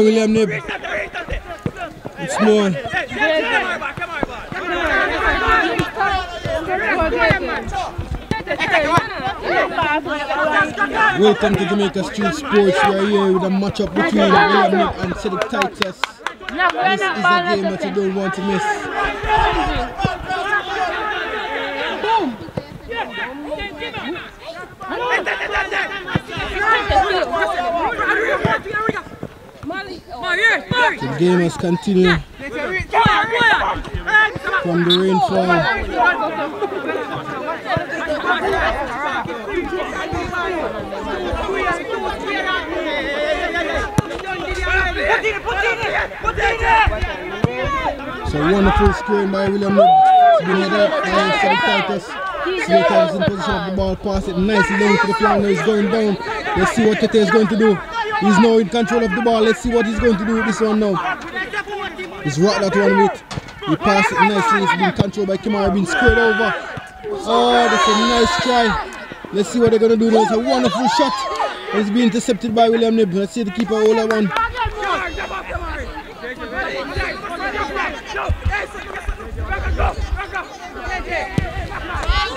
William Knibb. It's more. Welcome to Jamaica Street Sports. We are here with a matchup between William Knibb and Cedric Titus. This is a game that you don't want to miss. The game has continued from the rainfall. So wonderful screen by William Knibb. It's been headed by Cedric Titus. Titus in position of the ball, pass it nicely down to the flank. Now he's going down. Let's see what Tete is going to do. He's now in control of the ball. Let's see what he's going to do with this one now. He's rocked that one with. He passed it nicely. It's been controlled by Kimara, been squared over. Oh, that's a nice try. Let's see what they're going to do now. It's a wonderful shot. It's been intercepted by William Knibb. Let's see the keeper hold that one.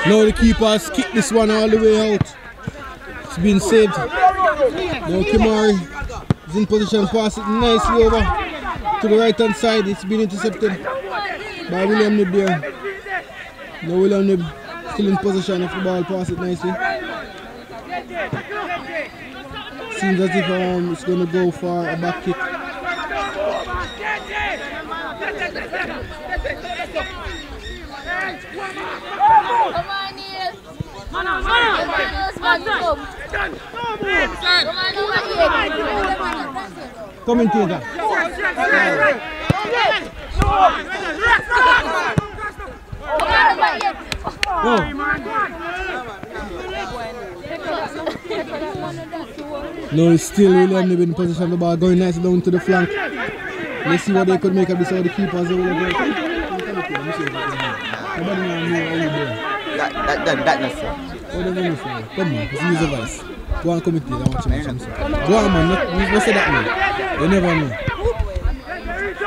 Now the keeper has kicked this one all the way out. It's been saved. Now Kimari is in position, pass it nicely over to the right hand side. It's been intercepted by William Knibb there. Now William Knibb still in position of the ball, pass it nicely. Seems as if um, it's going to go for a back kick. Commentator. Go. No, it's still William Knibb in position of the ball, going nice down to the flank. Let's see what they could make of this. All the keepers. Nobody know how. That, that, that, that, that's it. What do you say? Come on, let's use a voice. Go and commentate, I want you to something. Go on, man. Not, you not say that, man. You never know.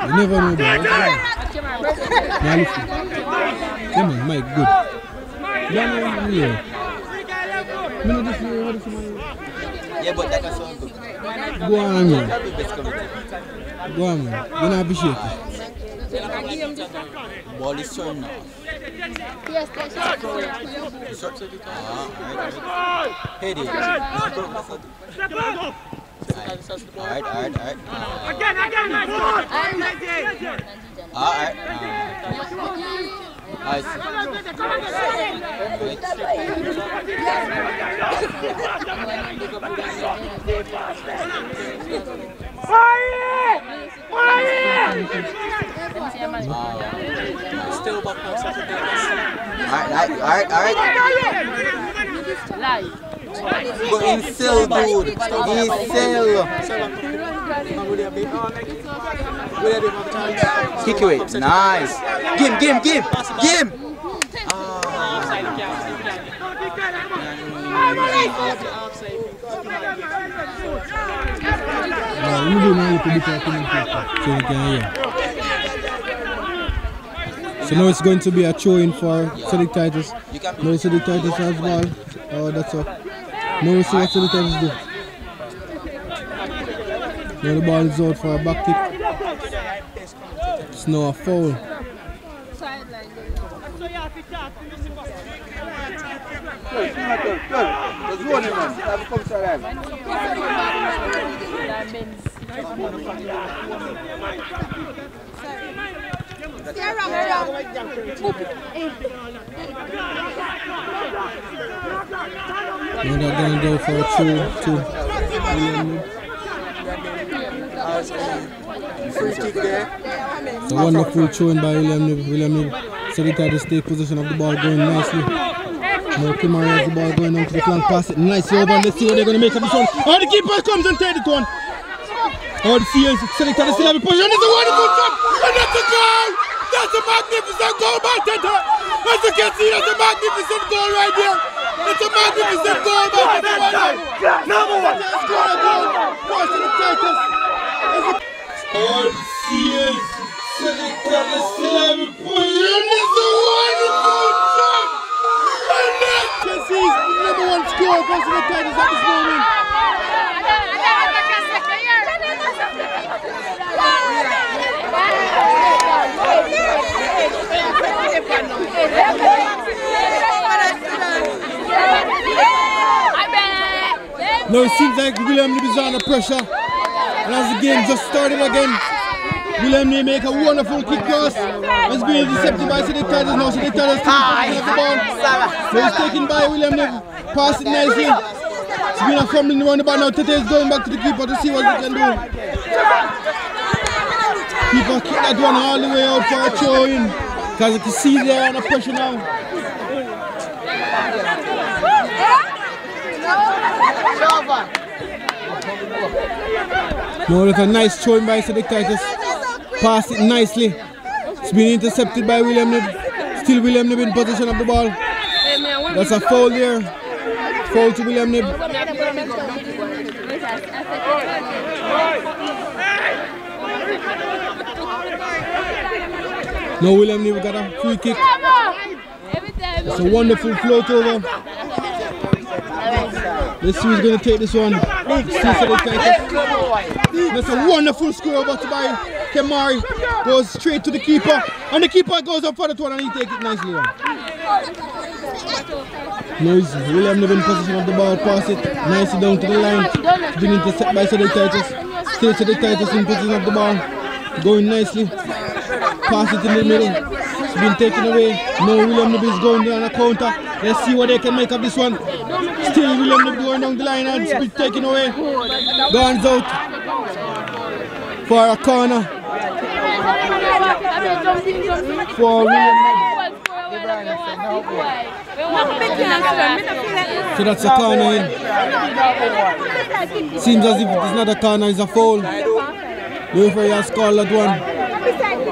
You never know, bro. What's that? Now, listen. Come on, Mike, good. Yeah, no, no, yeah. Me not just hear what is my- Yeah, but that does sound good. Go on, man. Go man. Not. Ball is turned now. Yes, Short circuit. Ah, alright, alright. Alright, alright, alright. Again, again, God! Alright. I see. Still back now, Saturday. Alright, alright, alright, alright. But in cell, dude. In cell. Kick away. Nice. Game, game, game. Game. Yeah, you do now a little bit of commentator so you can hear. So now it's going to be a throw in for Cedric Titus. No Cedric Titus has ball. Oh, that's up. Now we see what Cedric Titus do. Now the ball is out for a back kick. It's now a foul. They're going to go for a to there. It's a wonderful throw by William Knibb. William Knibb. Cedric Titus take possession of the ball going nicely. Now Kimari has the ball going out to the flank, pass it nicely over. Let's see what they're going to make of this one. Oh, the keeper comes and take it one. Oh, the CS, Titus still have a position. It's a wonderful shot, and that's a goal. That's a magnificent goal by Teta. As you can see, that's a magnificent goal right there. It's a magnificent goal by Teta. Number one. Score a goal. Cross to the Titans. All CS. Selected the slam. And it's a wonderful shot. You can see he's the number one scorer for the Titans at this moment. Yeah. Now it seems like William Knibb is under pressure. And as the game just started again, William Knibb make a wonderful kick cross. It's being intercepted by Select Tigers now. Select Tigers still the ball. Now it's taken by William Knibb. Pass it nicely. It's been a fumbling around the ball now. Tete is going back to the keeper to see what he can do. Keeper kick that one all the way out for a throw in. Because you can see they're under pressure now. Now a nice throw in by Select Titus. Pass it nicely. It's been intercepted by William Knibb. Still William Knibb in possession of the ball. That's a foul there. Foul to William Knibb. Now William Knibb got a free kick. It's a wonderful float over. Let's see who's going to take this one. That's a wonderful score over to by Kemari. Goes straight to the keeper. And the keeper goes up for the one and he takes it nicely. It's William Knibb in position of the ball. Pass it nicely down to the line. Been intercepted by Select Titus. Still Select Titus in position of the ball. Going nicely. Pass it in the middle. It's been taken away. Now William Knibb is going down a counter. Let's see what they can make of this one. Still William Knibb going down the line and it's been taken away. Guns out for a corner for William So that's a corner in. Seems as if it's not a corner, it's a foul. The referee has called that one.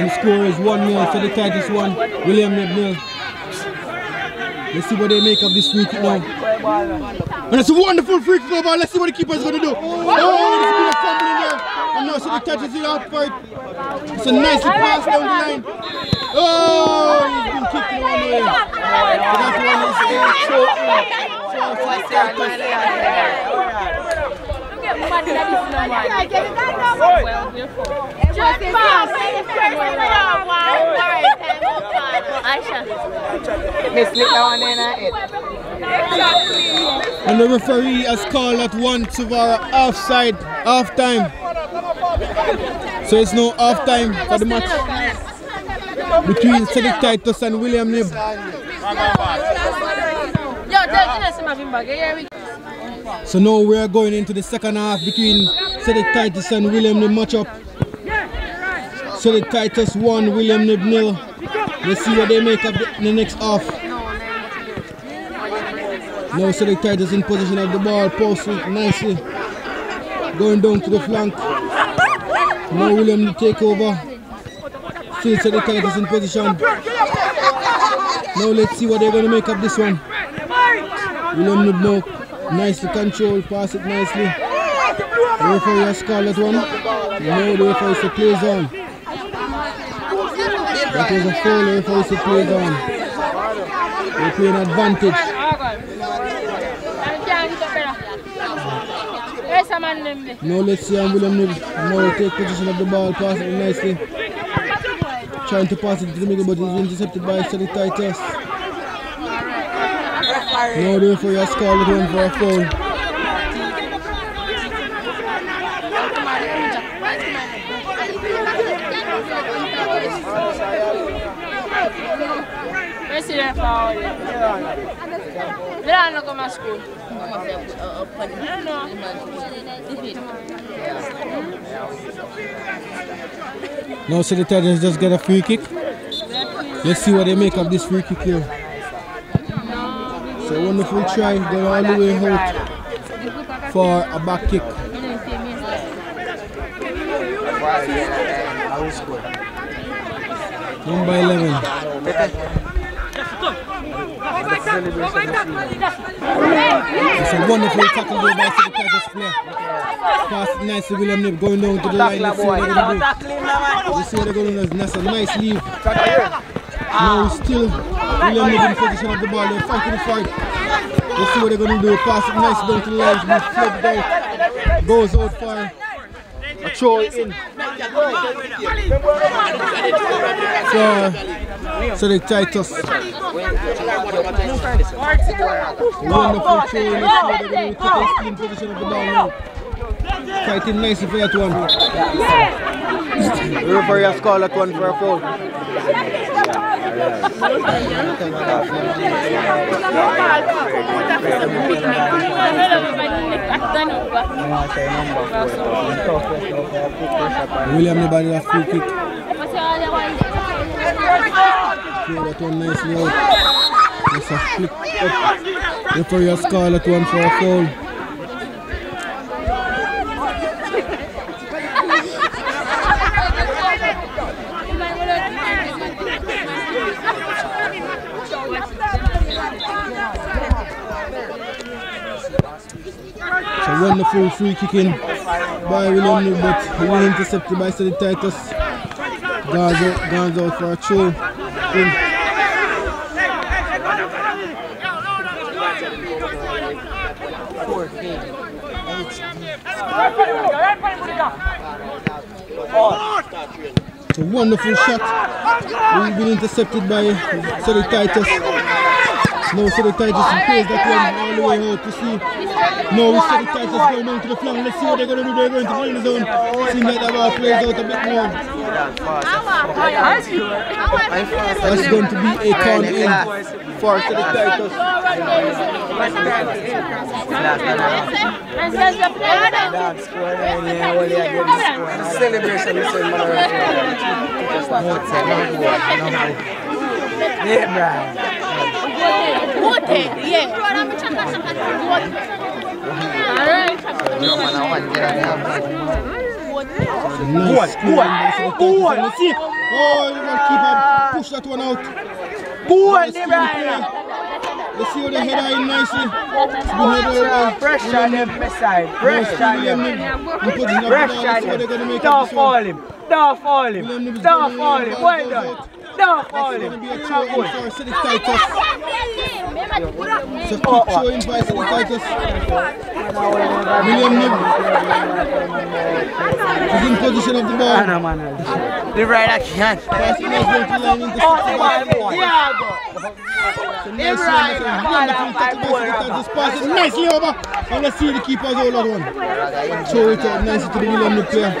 And the score is 1 0 for the Tigers 1, William nil. Let's see what they make of this free kick now. And it's a wonderful free kick over. Let's see what the keeper is going to do. Oh, there's been a fumble in there. And now so the Tigers is out for it. It's a nice pass down the line. Oh, he's been kicked the wrong way. So that one is uh, so, uh, so for the Tigers. And the referee has called at one Savara offside, half time. So it's no half time for the match between Cedric Titus and William Knibb. So now we are going into the second half between Cedric Titus and William Knibb matchup. Cedric Titus 1, William Knibb nil. Let's see what they make up the, the next half. Now Cedric Titus in position of the ball, posted nicely. Going down to the flank. Now William Knibb take over. Still Cedric Titus in position. Now let's see what they're going to make up this one. William Knibb now nicely control, pass it nicely. Referee has called that one. Now the referee says play zone. That was a foul, the referee said play zone. They play an advantage. Now let's see how William now take position of the ball, pass it nicely. Trying to pass it to the middle, but it's intercepted by Cedric Titus. The referee has called it one for a foul. Messi è fa Verranno come a school. No. Now Cedric Titus just get a free kick. Let's see what they make of this free kick here. So wonderful try, going all the way out. for a back kick. Number 11. It's a wonderful tackle by City Tigers player. Pass nicely, William Knibb going down to the line. Let's see what they're going to do. Let's see what they're going to do. That's a nice leave. Now still William Knibb in position of the ball. They're fighting the fight. Let's see what they're going to do. Pass it nicely down to the line. Be flipped out. Goes out for a throw in. So, so the Titus. Wonderful throw in. Let's see what they're going to do. Take in position of the ball now. Fighting nicely for that one. The referee has called that one for a foul. William a free kick. That one out. That's a flip up. Referee has called one for a foul. Wonderful free kicking by William New, but he was intercepted by Cedric Titus. Guards out for a throw. It's a wonderful shot. We've been intercepted by Cedric Titus. Now Cedric Titus plays that one all the way out to see. Now Cedric Titus going down to the flank. Let's see what they're going to do. They're going to find the zone. Seems like that ball plays out a bit more. That's going to be a count in for Cedric Titus. Celebration is in Nice. Good, good. Let's see. Oh, the goalkeeper push that one out. Good, Let's see how they head in nicely. Been. Fresh on beside. Fresh on on. Don't fall him. Don't fall him. Don't fall him. Well done. Don't fall It's going to be a You're throw not in for Cedric Titus. It's a quick throw in by Cedric Titus. William Knibb is in position of the ball. No, man, no. The right can't. Pass it nice down to the line into Oh, Cedric the ball, Titus. boy. Yeah, go. It's a nice one. It's a wonderful tackle by Cedric Titus. Pass it nicely over. And let's see the keeper's hold that one. Throw it out nicely to the William Knibb player.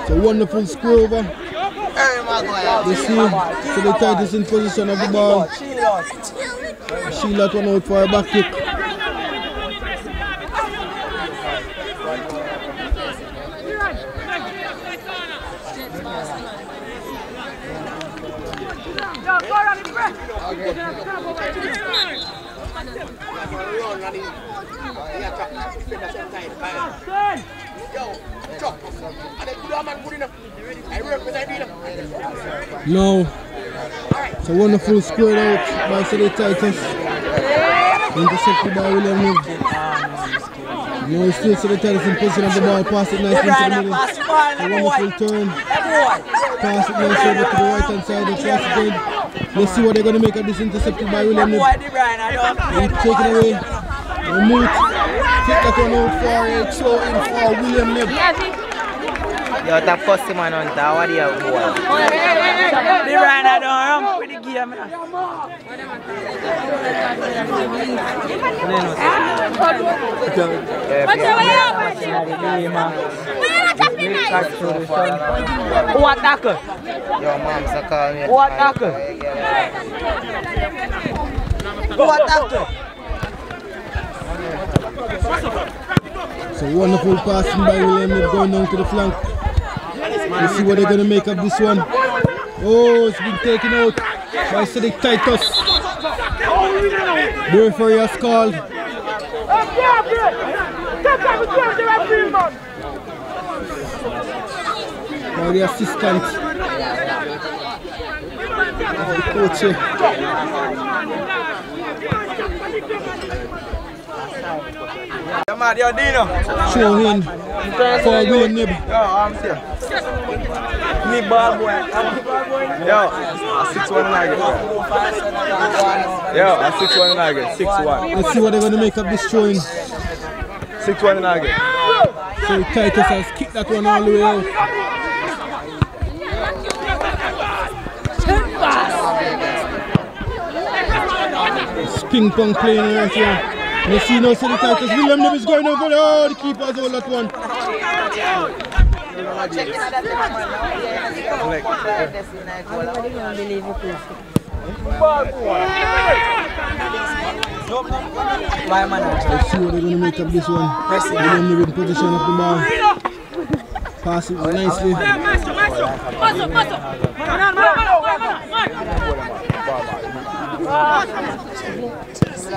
It's a wonderful screw over. Let's see. Cedric Titus in position of the ball. Shield that one out for a back kick. No. It's a wonderful squared out by Cedric Titus. Intercepted by William Wood. No, it's still Cedric Titus in position of the ball. Pass it nicely into the middle. A wonderful turn. Pass it nicely over to the right hand side. They try to. Let's see what they're going to make of this intercepted by William Wood. They take it away. Remove. Take that one out for a throw in for William Knibb. Yo, that pussy man on that. What do you have. The Ryan don't run with the game. man. Who? Your mom's a call me. Who attacker? Who attacker? It's a wonderful passing by William Knibb going down to the flank. Let's see what they're going to make of this one. Oh, it's been taken out by Cedric Titus. The referee has called. Now the assistant of the coach here. Yo, man, yo, Dino. Show in for William Knibb. Yo, I'm here. Me ball boy. Yo, a six one and I. Yo, a six one and I get. Six one. Let's see what they're going to make of this showing. Six one and I get. So Titus has kicked that one all the way out. Ping pong playing right here. You see now, see the Titus. William Knibb is going over there. Oh, the keeper's hold that one. Let's see what they're going to make of this one. William Knibb in position of the ball. Pass it nicely. Now see the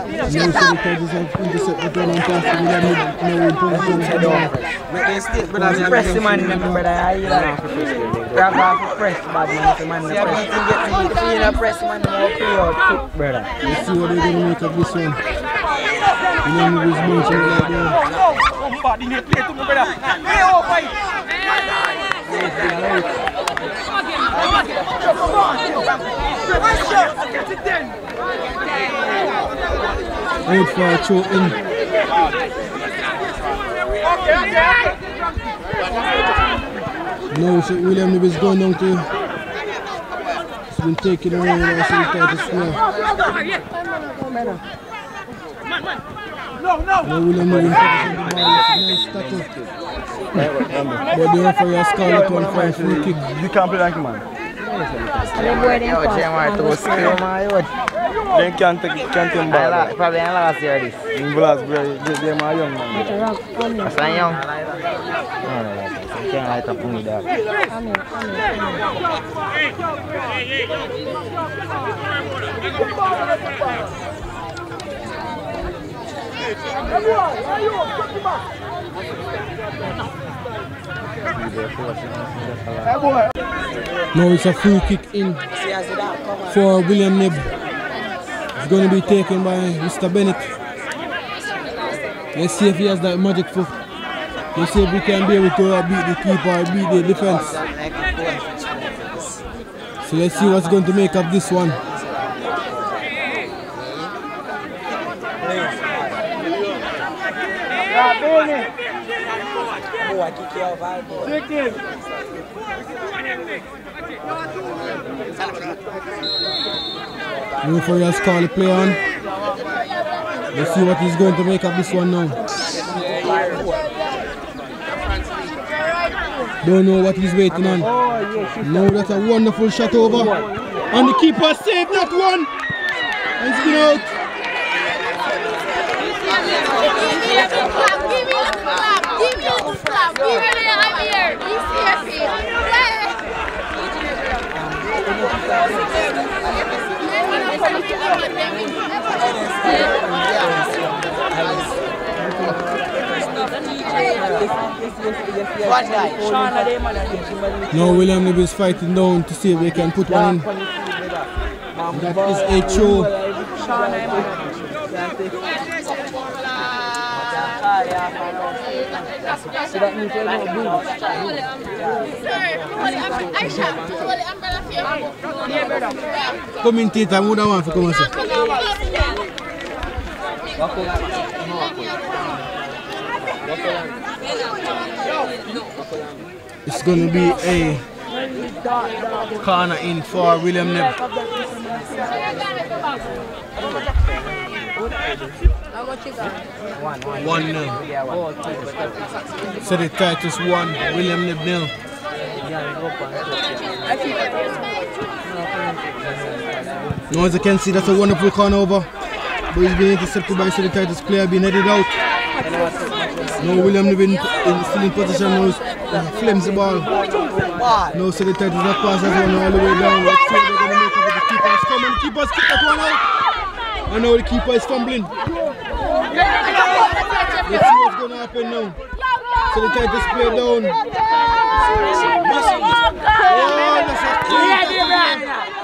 that of the. Press the man, brother. I hear that. Grab off the press, bad man. The man, the press. get me feel a press, man. Walk me out quick, brother. Let's see what they're going to make of this one. William Knibb is bunching right there. Out for a throw in. Now so William Knibb is going down to He's been taken away and I see the Titus square. Now William Knibb in position the ball. Nice tackle. But the referee has called it one for a free kick. You can't play like man. Yo, Jemar, to skill, man. They can't take, can't take I ball. la- Probably in last year this. In Blas, bro, they, they my young man. That's not young. No, no, no. You can't light up me, dog. Now it's a free kick in for William Knibb. It's going to be taken by Mr. Bennett. Let's see if he has that magic foot. Let's see if we can be able to beat the keeper beat the defense. So let's see what's going to make up this one. Referee has called the play on. Let's see what he's going to make of this one now. Don't know what he's waiting on. No, that's a wonderful shot over. And the keeper saved that one. And it's been out. Give me a clap, give me a clap, give me a clap, give me a here. Now William is fighting down to see if they can put one in. That is a throw. Commentator, who da want to come and It's to be a corner in for William Knibb. One nil. So the Titus one, William Knibb nil. Now as you can see, that's a wonderful corner over. But he's been intercepted by Titus player, being headed out. Now William in, still in position now, uh, flames the ball. Now City Titus have passed that one all the way down. Let's see what they're going to make of it. The keeper has come and the keeper's kicked that one out. And now the keeper is fumbling. Let's see what's going to happen now. So they try to down. Oh, that's a clean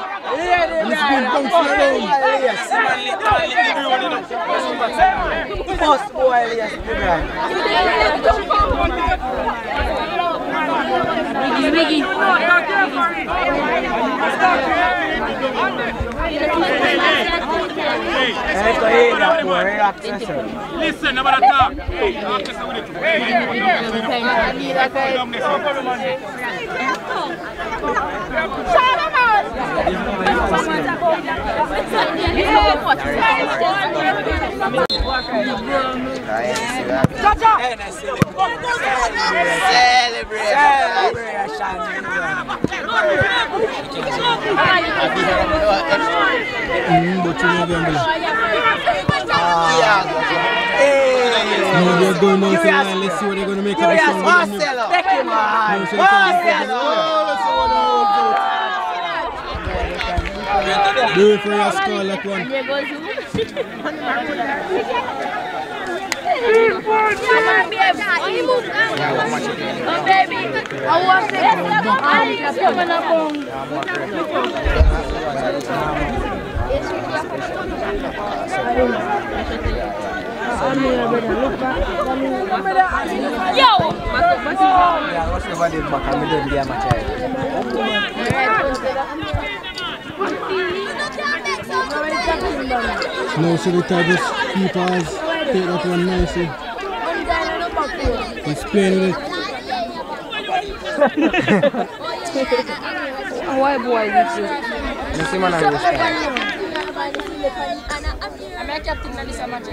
First boy, yourself. Listen, about talk. Talk. Hey! Let's see what they're going to make of this one. Marcelo. Take him on. No, so they can't Marcelo. Oh, let's see what they're going to do. Do it for your score, that one. There goes who? Come on, babe. Oh, baby. I want to Ay, come on up. Yo! Yeah, what's the body back? I'm doing the amateur. No, so the Tigers keepers take that one nicely. He's playing with it. Why boy this is? You see, man, I understand. I'm captain of this match.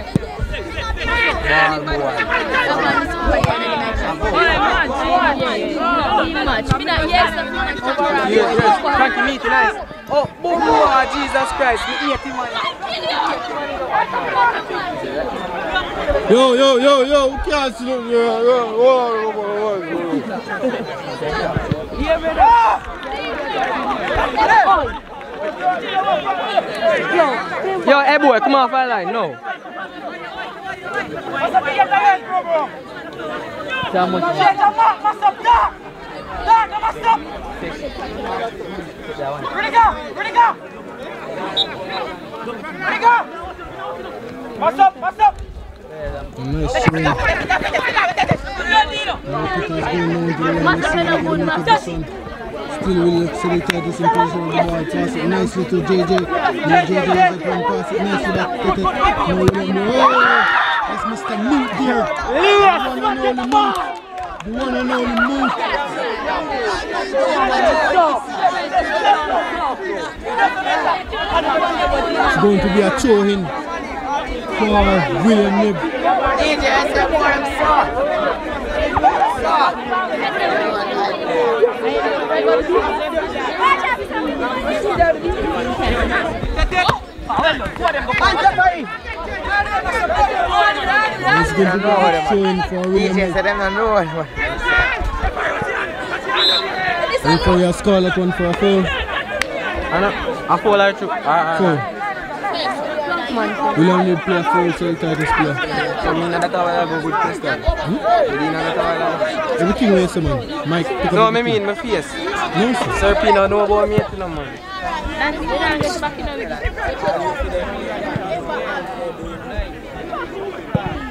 Ball boy. Match. Me not yes, I'm not Yes, yes. Frankie meet nice. Oh, boom, boom, oh, Jesus Christ. Me hate him, man. Yo, yo, yo, yo, who can't see them? Yo, yo, whoa, whoa, whoa, whoa. Yo, hey boy, come off our line, no. How much? A nice swing. Now Still will the ball. Pass it nicely to JJ. Now JJ. Pass it nicely back. Oh, that's Mr. Moot there. The one and only Moot. The one and only Moot. It's going to be a in for William Knibb. It's going to be a throw in for William DJ Nib. said them not know what. what- for your score, that one for a foul. I know. I fall out through. I, Foul. William Nib play a foul, so the Tigers play. So me not that go good place then. Me not that Everything you say, man. Mike, pick up No, the me mean my face. No, sir. Sir Pino know about me you know man.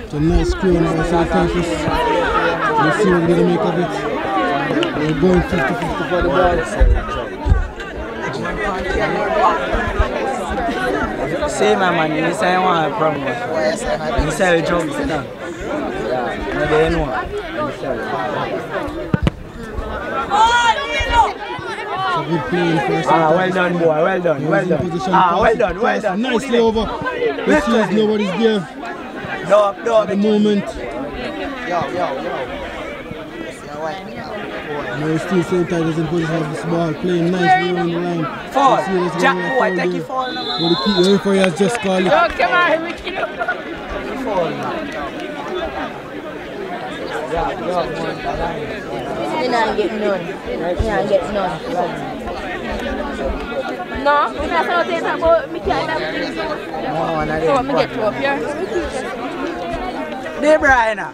It's a nice screen by St. Francis. Let's see what going to make of it. We're going 50-50 for the ball. Say my say want a promo. You sell drugs, you know. Yeah, no, they know. You sell it. It's a good play in first. Ah, well done, boy. Well done. Well done. Ah, well done. Well done. Nicely over. Let's see if nobody's there No, no. at the moment. Yo, yo, yo. Now still St. Tigers in position of this ball, playing nicely around the line. Fall. Let's see what's Jack going on. boy, Foul take there. fall now, the key, the referee has just called it. come on, we kill Fall now. Yeah, yo, man. You not get none. You not get none. No, we not saying nothing about me can't have No, one of So them. me get you up here. De Bruyne.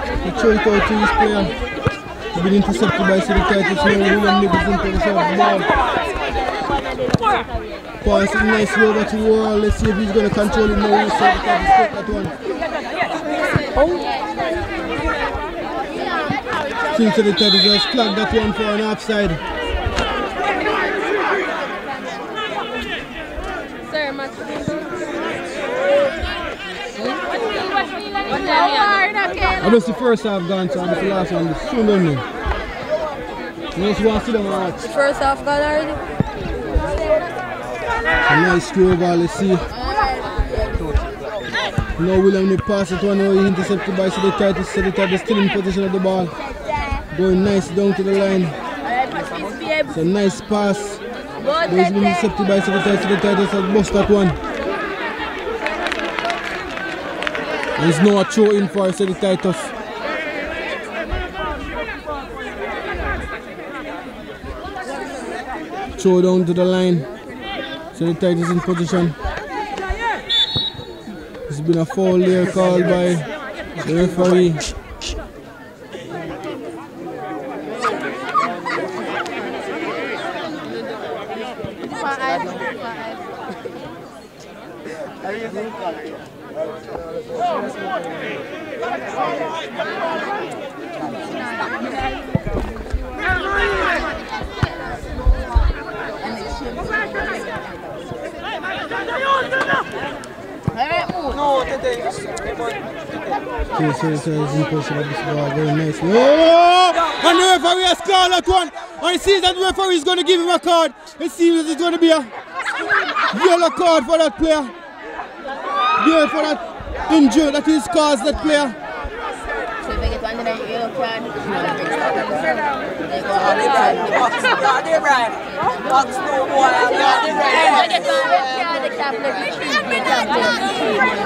Throw out to his player. He's been intercepted by City Titus now. William Knibb is in possession of the. Pass it nicely over to Wall. Let's see if he's going to control it now. He's to take that one. Since City Titus has that one for an offside. I missed the first half gone, so I missed the last one. Soon done now. You just want to sit down and watch. First half gone already. A nice throw ball, let's see. Now William Knibb pass it one he intercepted by Titus. City Titus still in possession of the ball. Going nice down to the line. It's a nice pass. But he's been intercepted by. City Titus has bust that one. It's now a throw in for City Titus. Throw down to the line. City Titus in position. There's been a foul there called by the referee. It's in position of this. Oh! That one. And he that referee is going to give him a card. It seems it's going to be a yellow card for that player. Yeah, for that injury that is caused that player. So if get one, I yellow one they can't play with three. They can't play with three.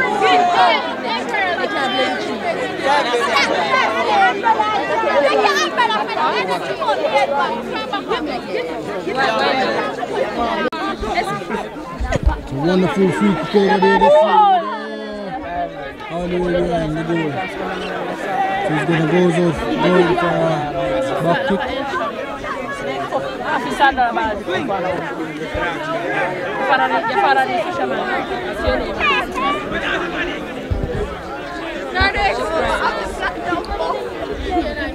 It's a wonderful free over there. This oh, all the way behind the goal. So he's going to go for a back kick. William Knibb.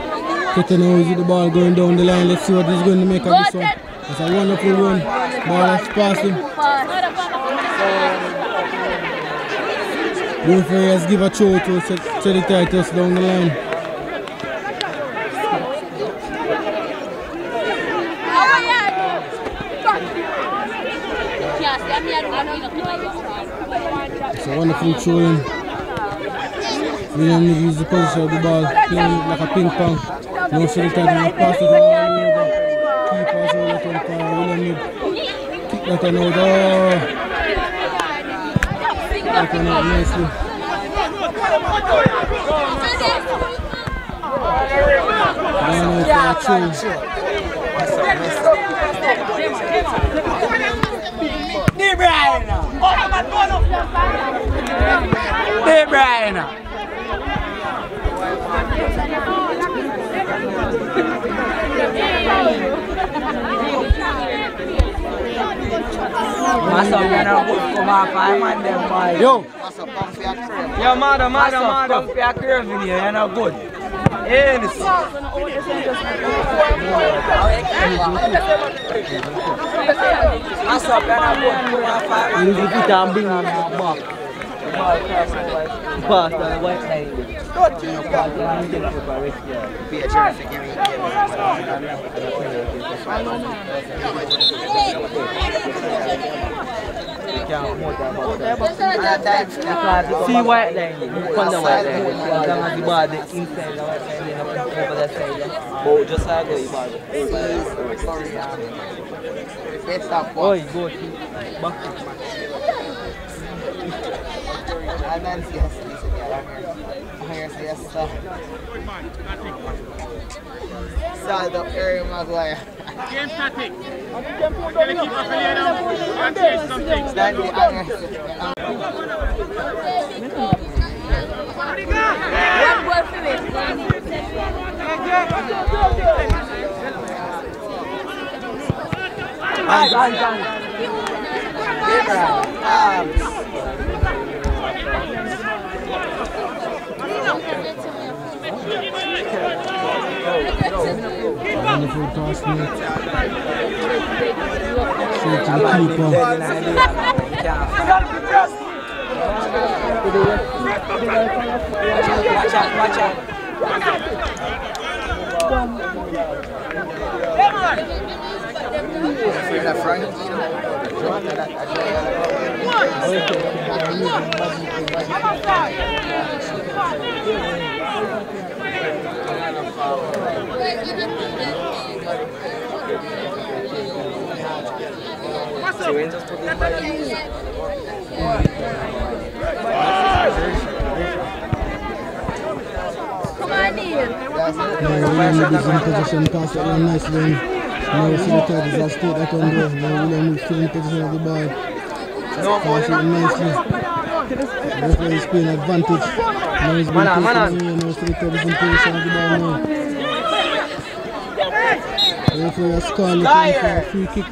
is with the ball going down the line. Let's see what he's going to make of this one. It's a wonderful run. Ball has passed him. Has given a throw to Cedric Titus down the line. It's a wonderful throw in. Is the position of the ball, playing like a ping pong. Now Cedric Titus has passed it all the way over. Keeper's all that one for William Knibb. Kick that one out. Oh. That one out nicely. Down out for a throw. De Bruyne. De Bruyne. Mass up, you know, good come off, I man them boy. Yo, Yo, mother, mother, mother. Come for your curve in here, you know, good. Yes. Up, you know, good. Come off, I man You need to and bring on back. Pass the white line. See white line, you on the white line. The ball the inside the white line, over the side. But just how go the ball. Oh, you go to back. Salt up Harry Maguire. Game static. Tell the keeper to keep lay down and change some things. Stanley Anderson. One goal for me. Hands, hands, wonderful pass. Watch out, watch out. You know. Come on in. Now William is in position, pass it one nice one. Now see the Tigers have stayed that one there. Now William is still in position of the ball. Pass it nicely. Referee is playing advantage. Now he's been on, taken away. Now see the Tigers in position of the ball now. A free kick.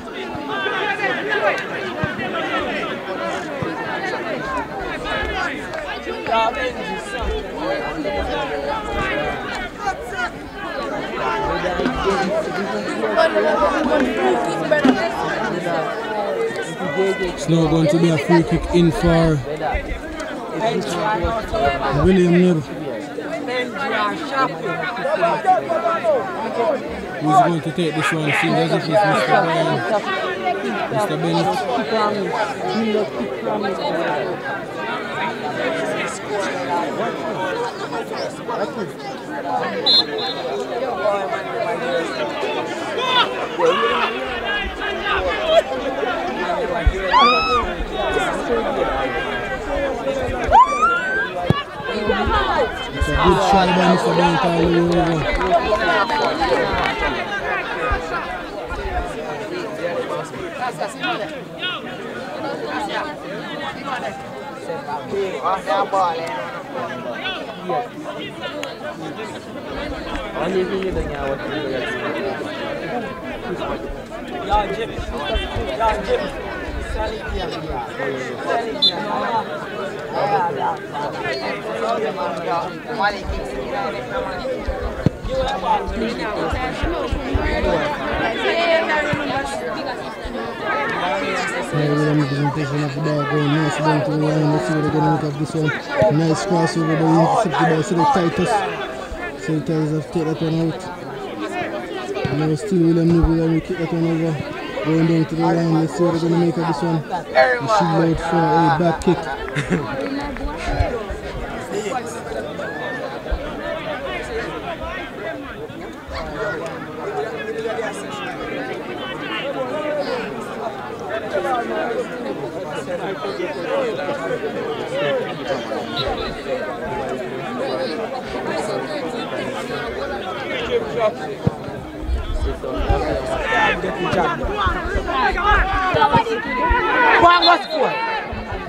It's now going to be a free kick in for William Knibb. Who's going to take this one? Seems as if it's Mr. Brian. Mr. Bennett. Good try by Mr. Ball, yeah. Jimmy. Yo, Jimmy. Nice cross over the intercept the ball to the Titus. So Titus have to take that one out. Now still William Nubu, William will kick that one over. Going down to the line. Let's see what they're going to make of this one. The shield out for a back kick.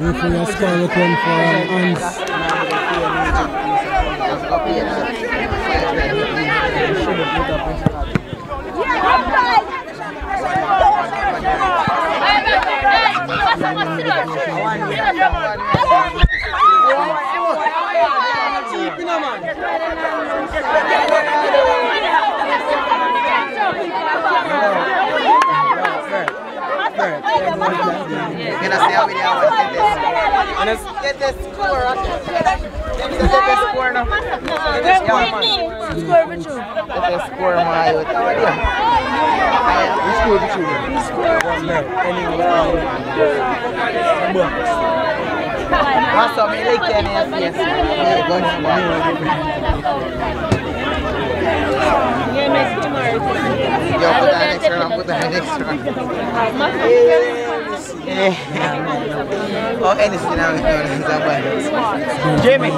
Referee has called it one for Hans. gonna say how we there want get this. Get this score. Get this score now. Get this score, man. Score for true. Get this score, man. You tell me. We score the children. What's up, me like any yes, yes. Me gun Yo, put that next round, put that next round. Eh. Oh, anything now, it's a bad. Jimmy,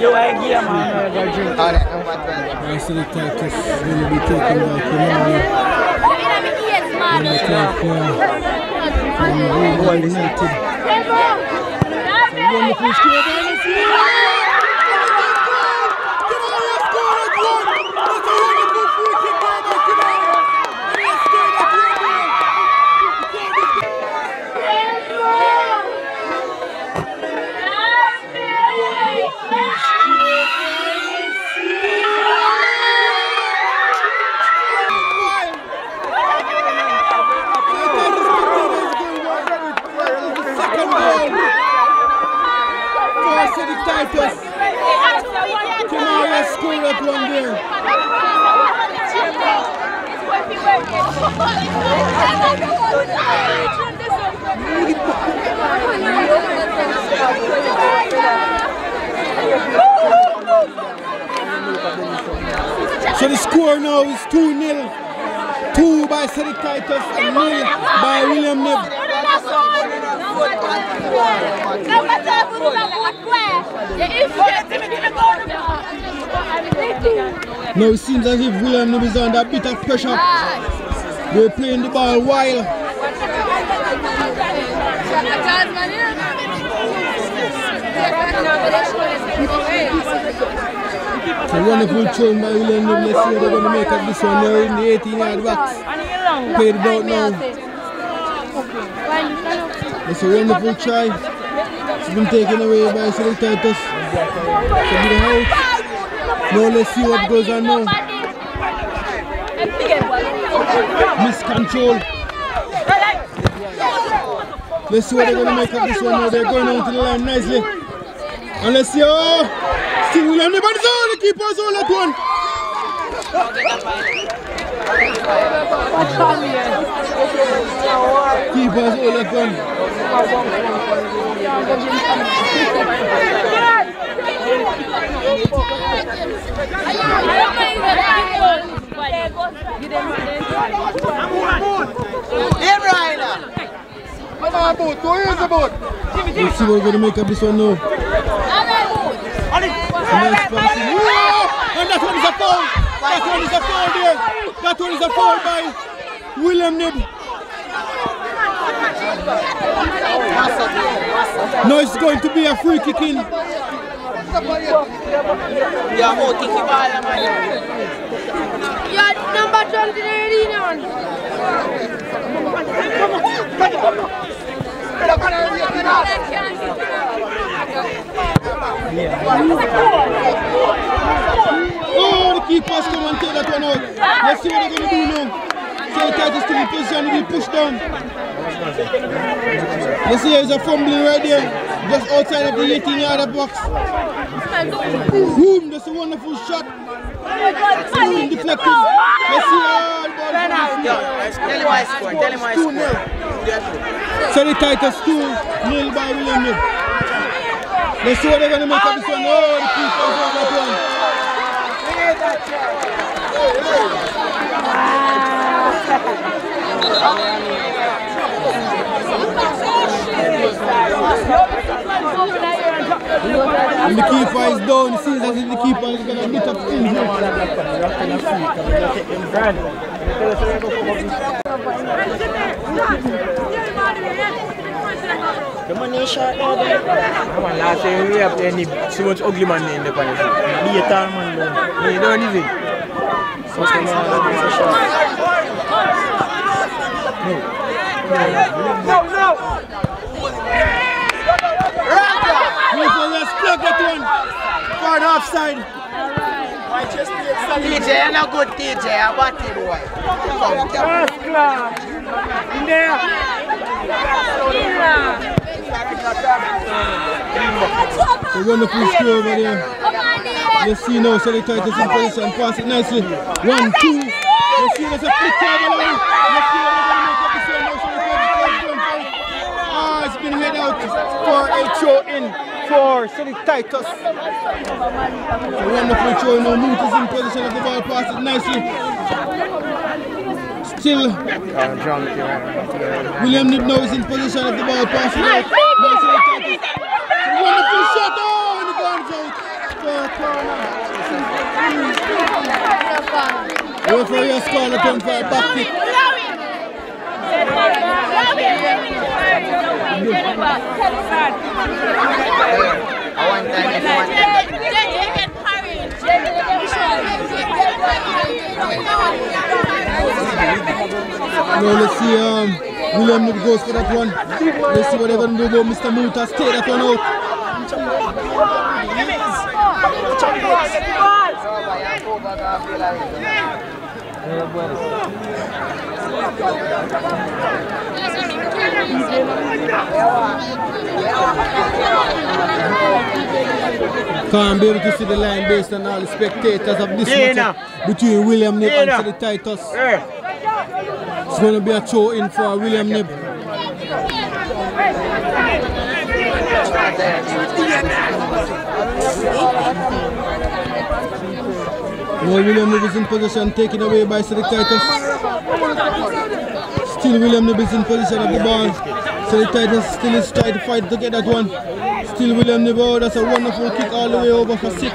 you are here, man. All right, I'm bad. I see the Titus will be taken by Kimani. And the top player from River United. City Titus. Kimani scored at one there. So the score now is 2 0. 2 by Cedric Titus and 0 by William Knibb. Now it seems as if William is under a bit of pressure. They're playing the ball wild. A wonderful throw by William. Let's see how they're going to make up this one now in the 18 yard box. Played now. It's a wonderful try. It's been taken away by Cedric Titus. The. Now let's see what goes on now. Miscontrol. Let's see what they're going to make of this one now. They're going on to the line nicely. And let's see. Oh, still on his own. The keeper's all at one. Keeper's all at one. Hey, Brian. Let's see what we're going to make of this one now. Nice passing. Whoa! And that one is a foul. That one is a foul there. That one is a foul by William Knibb. No, it's going to be a free kick in. Yeah, man. You're number 20 arena. Oh, the keeper's come and take that one out. Let's see what they're going to do now. So Titus still in position to be pushed down. Let's see, there's a fumbling right there. Just outside of the 18 yard box. Boom, that's a wonderful shot. Boom, deflected. Let's see all ball. Tell him my score. Tell him my Two So the Titus 2 nil by William Nib. Let's see what they're going to make of this one. Oh, the keeper's on that one. And the keeper is down. It seems as if the keeper is going to meet up injury. Man, last year we have any so much ugly man in the panel. Be a tall man, man. You don't even. So, so, Keeper just plug that one. For the offside. TJ, you're not good, TJ. I'm a bad boy. Come, come. In there. A wonderful score over there. Let's see now, Select Titus in position, pass it nicely. One, two. Let's see, there's a flick over there. Let's see what they're to make up the same now. It. Ah, it's been head out for a throw in for Select Titus. A wonderful throw now. Moot in position of the ball, pass it nicely. Still, William Knibb now is in position of the ball, pass wonderful shot. For. Referee has called upon for a back kick. Let's see um, William Knibb goes for that one. Let's see what they're going to do about Mr. Mutas. Take that one out. Can't be able to see the line based on all the spectators of this match between William Dana. and Select Titus. Going to be a throw in for William Knibb. Now William Knibb is in position, taken away by Select Titus. Still William Knibb is in position of the ball. Select Titus still is trying to fight to get that one. Still William Knibb, oh, that's a wonderful kick all the way over for six.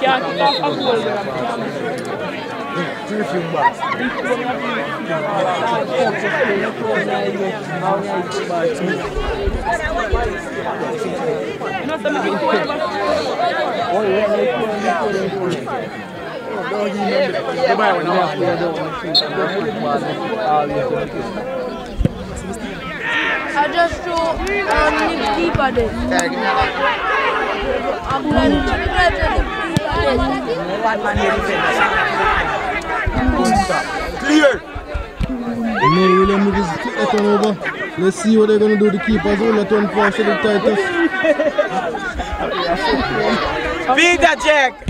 क्या किताब अब बोल रहा I just threw um, Nick deeper there. I'm to to the that. Let's see what they're going to do. The keepers hold that one for Select Titus. Beat that Jack.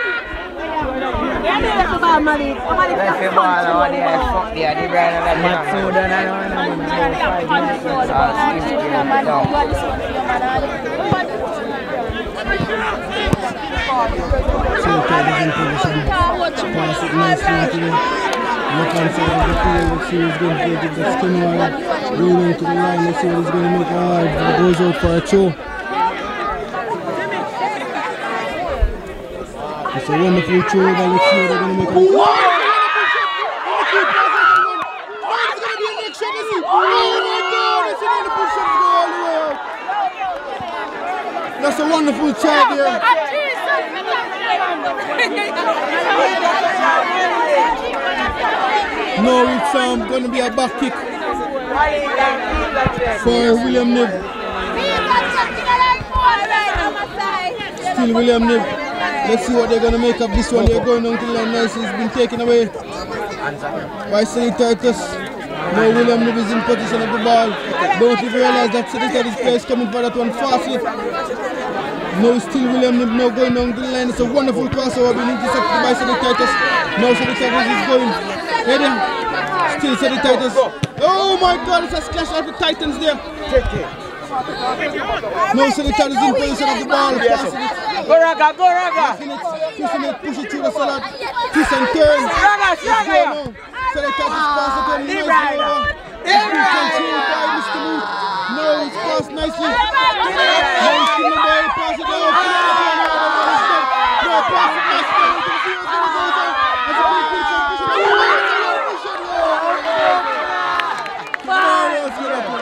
hand side of the field. See who's going to take it. That's Kenwara going into the line. Let's see what he's going to make. Ah, it goes out for a throw. It's a wonderful over. Let's see what they're going to make. Wow! That's a wonderful try there. No, it's um, going to be a back kick for William Knibb. Still William Knibb. Let's see what they're going to make of this one. They're going down to the line nicely. It's been taken away by St. Titus. Now William Knibb is in position of the ball. Don't even realize that Cedric Titus player is coming for that one fastly. Now still William Knibb now going down the line. It's a wonderful crossover being intercepted by Cedric Titus. Now Cedric Titus is going. Heading. Still Cedric Titus. Oh my god, it's a splash of the Titans there. Now Cedric Titus is in position of the ball. Passing it. Go Raga, go Raga. Passing it. Pushing it, push it through the salad. Twist and turn. Raga, Let's go Raga. now. Cedric Titus pass it on Leave nicely right over. It's been controlled by Mr. Moot. Now it's passed nicely. Now it's still the ball. Pass it out. No, pass it nicely. You can see what's going on. As a big pitch and push it over. Push it over. Now what's gonna happen?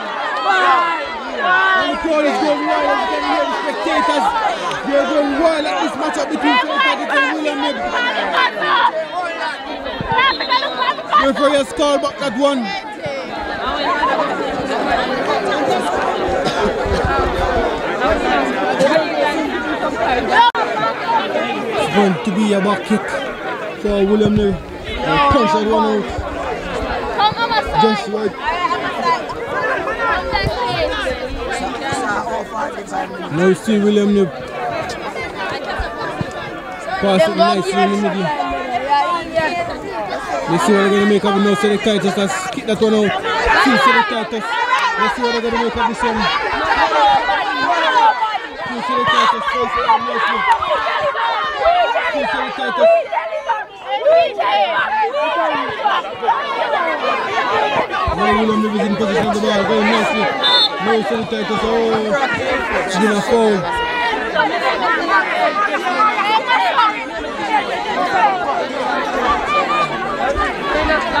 And the crowd is going wild as you can hear the spectators. They're going wild at this matchup between Titus and William. Referee has called back that one. It's going to be a back kick. So William Knibb punch that one out. Just. Now you see William Knibb pass it nicely in the middle. Let's see what they're going to make of. Cedric Titus has kicked that one out. See Cedric Let's see what they're going to make of this one. Cedric Titus place it down nicely. Cedric Titus. Now William Knibb is in position of the ball, going nicely. Now Cedric oh, it's been a foul. Now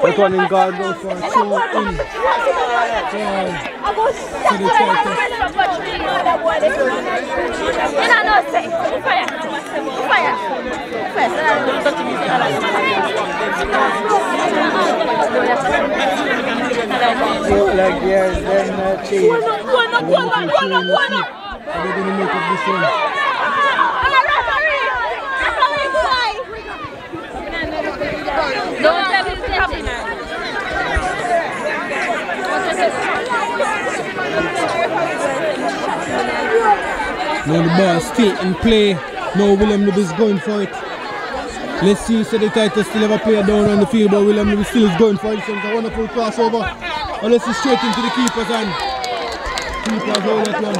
See William Knibb. Now Cedric Titus is in position of the ball now. That one in guard goes for a throw in. Cedric Titus. Like yes, then uh, cheese. Are they going to make up this one? Now the ball still in play. Now William Knibb is going for it. Let's see, so the Titus still have a player down on the field, but William Knibb still is going for it. So it's a wonderful crossover. And let's see straight into the keeper's hand. Keeper's hold that one.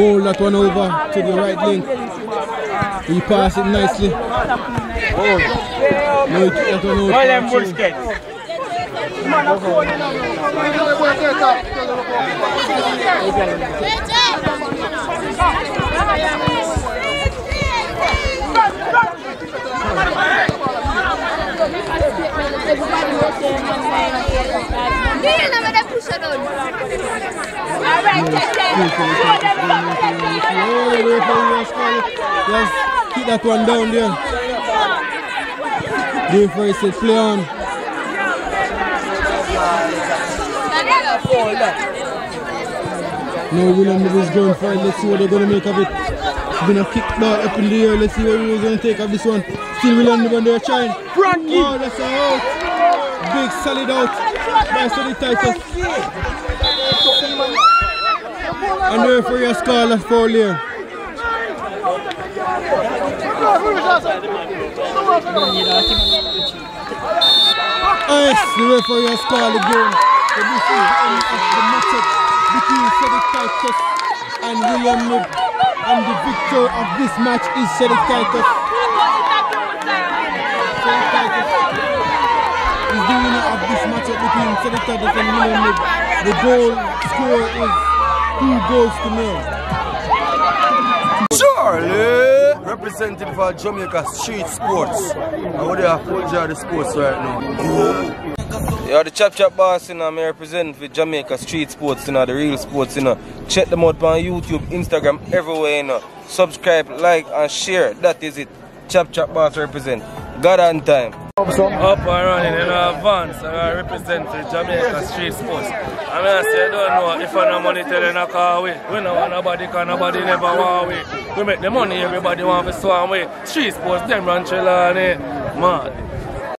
Roll that one over to the right link. He pass it nicely. He kick that. William for a throw. Busquets. Oh, the referee has called it. Just keep that one down there. The referee said play on. Now William is going for it. Let's see what they're going to make of it. It's been a kick ball up in the air. Let's see what we're going to take of this one. Still William Knibb on there trying. Frankie. Oh, that's a out. Big solid out by Sonny Titus. And the referee has called a foul here. Yes, the referee has called this is the end of the matchup between Cedric Titus and William Knibb. And the victor of this match is Cedric Titus. Cedric Titus is the winner of this matchup between Cedric Titus and William Knibb. The goal score is two goals to nil. Charlie! Representing for Jamaica Street Sports. I would have full jar the sports right now. Yeah, the Chap Chap Boss, you know, I'm representing for Jamaica Street Sports, you know, the real sports, you know. Check them out on YouTube, Instagram, everywhere, you know. Subscribe, like, and share. That is it. Chap Chap Boss represent. God on time. Up and running in advance, I represent for Jamaica Street Sports. I mean, I say, I don't know if I no money tell you, call we. We don't want nobody, cause nobody never want we. We make the money, everybody want to swan we. Street Sports, them run Trelawny. Man.